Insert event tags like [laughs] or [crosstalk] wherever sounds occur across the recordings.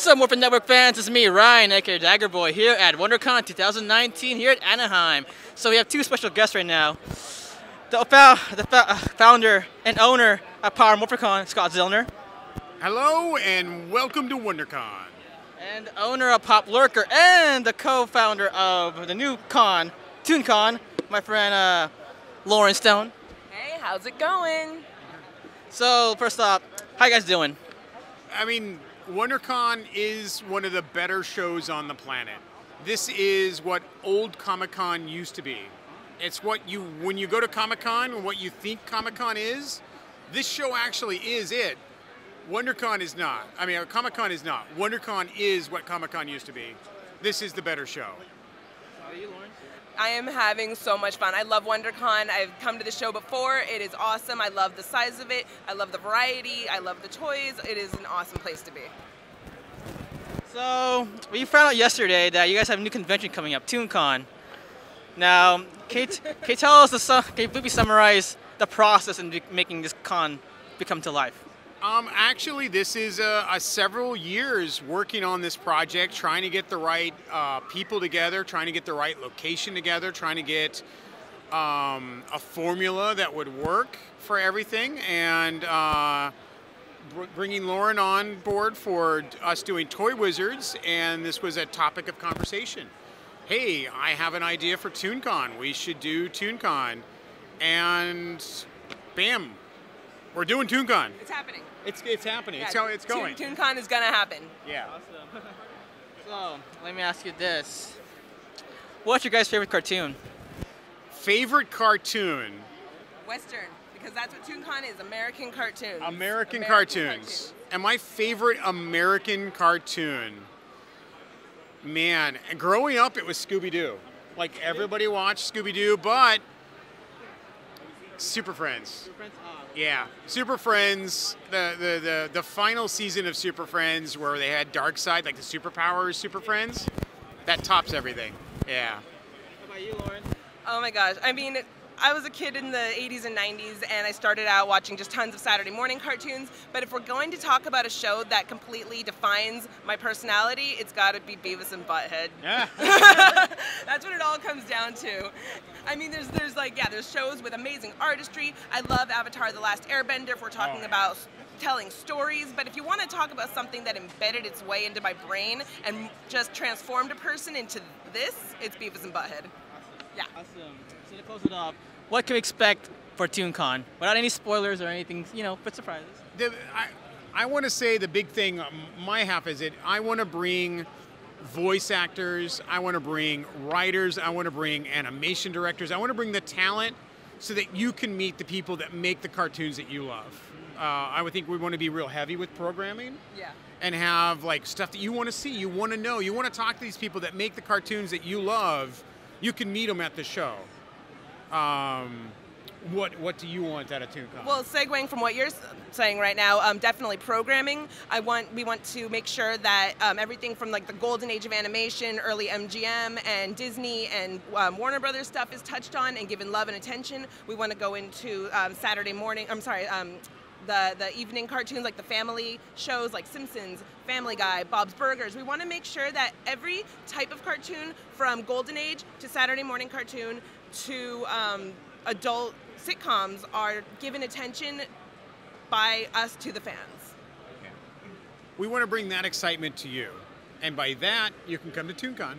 What's up, Morphin Network fans? It's me, Ryan, aka Daggerboy, here at WonderCon 2019 here at Anaheim. So we have two special guests right now. The, the uh, founder and owner of Power Morphicon, Scott Zillner. Hello and welcome to WonderCon. And owner of Pop Lurker and the co-founder of the new con, ToonCon, my friend uh, Loryn Stone. Hey, how's it going? So first off, how you guys doing? I mean, WonderCon is one of the better shows on the planet. This is what old Comic Con used to be. It's what you, when you go to Comic Con, and what you think Comic Con is, this show actually is it. WonderCon is not. I mean, Comic Con is not. WonderCon is what Comic Con used to be. This is the better show. Are you, Loryn? I am having so much fun. I love WonderCon. I've come to the show before. It is awesome. I love the size of it. I love the variety. I love the toys. It is an awesome place to be. So, we found out yesterday that you guys have a new convention coming up, ToonCon. Now, can you, can you tell us, the, can you briefly summarize the process in making this con become to life? Um, actually, this is a, a, several years working on this project, trying to get the right uh, people together, trying to get the right location together, trying to get um, a formula that would work for everything, and uh, br bringing Loryn on board for us doing Toy Wizards, and this was a topic of conversation. Hey, I have an idea for ToonCon. We should do ToonCon, and bam, we're doing ToonCon. It's happening. It's it's happening. Yeah, it's how it's going. Toon, ToonCon is gonna happen. Yeah. Awesome. [laughs] so let me ask you this: What's your guys' favorite cartoon? Favorite cartoon? Western, because that's what ToonCon is. American cartoons. American, American cartoons. cartoons. And my favorite American cartoon. Man, growing up, it was Scooby Doo. Like everybody watched Scooby Doo, but Super Friends. Super Friends? Oh. Yeah, Super Friends, the, the, the, the final season of Super Friends where they had Darkseid, like the superpowers Super Friends, that tops everything. Yeah. How about you, Loryn? Oh my gosh. I mean, I was a kid in the 80s and 90s and I started out watching just tons of Saturday morning cartoons. But if we're going to talk about a show that completely defines my personality, it's got to be Beavis and Butthead. Yeah. [laughs] That's what it all comes down to. I mean, there's there's like yeah, there's shows with amazing artistry. I love Avatar: The Last Airbender. If we're talking oh, about telling stories, but if you want to talk about something that embedded its way into my brain and just transformed a person into this, it's Beavis and Butthead. Yeah. Awesome. So to close it off, what can we expect for ToonCon? Without any spoilers or anything, you know, but surprises. The, I, I want to say the big thing, um, my half is it, I want to bring voice actors, I want to bring writers, I want to bring animation directors, I want to bring the talent so that you can meet the people that make the cartoons that you love. Uh, I would think we want to be real heavy with programming. Yeah. And have like stuff that you want to see, you want to know, you want to talk to these people that make the cartoons that you love. You can meet them at the show. Um, what what do you want out of ToonCon? Well, segueing from what you're saying right now, um, definitely programming. I want we want to make sure that um, everything from like the golden age of animation, early MGM, and Disney and um, Warner Brothers stuff is touched on and given love and attention. We want to go into um, Saturday morning. I'm sorry. The, the evening cartoons like the family shows like Simpsons, Family Guy, Bob's Burgers. We want to make sure that every type of cartoon from Golden Age to Saturday morning cartoon to um, adult sitcoms are given attention by us to the fans. Okay. We want to bring that excitement to you. And by that, you can come to ToonCon.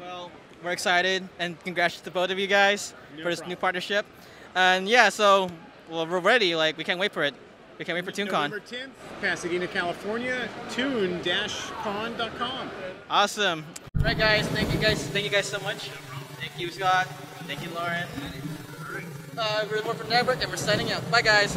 Well, we're excited, and congrats to both of you guys no for this problem. new partnership. And yeah, so well, we're ready. Like we can't wait for it. We can't wait for ToonCon. November 10th, Pasadena, California. Toon-con.com. Awesome. All right, guys. Thank you guys. Thank you guys so much. Thank you, Scott. Thank you, Loryn. Uh, we're Morphin Network, and we're signing out. Bye, guys.